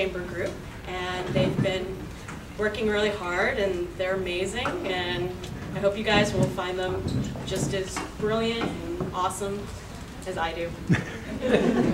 chamber group, and they've been working really hard, and they're amazing, and I hope you guys will find them just as brilliant and awesome as I do.